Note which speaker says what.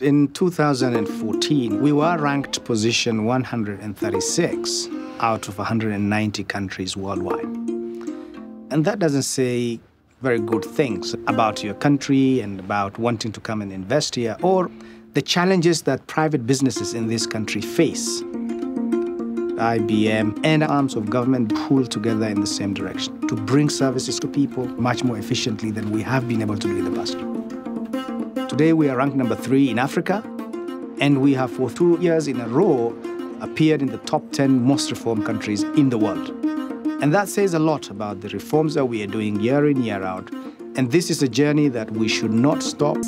Speaker 1: In 2014, we were ranked position 136 out of 190 countries worldwide. And that doesn't say very good things about your country and about wanting to come and invest here or the challenges that private businesses in this country face. IBM and arms of government pull together in the same direction to bring services to people much more efficiently than we have been able to do in the past. Today we are ranked number three in Africa, and we have for two years in a row appeared in the top 10 most reformed countries in the world. And that says a lot about the reforms that we are doing year in, year out. And this is a journey that we should not stop.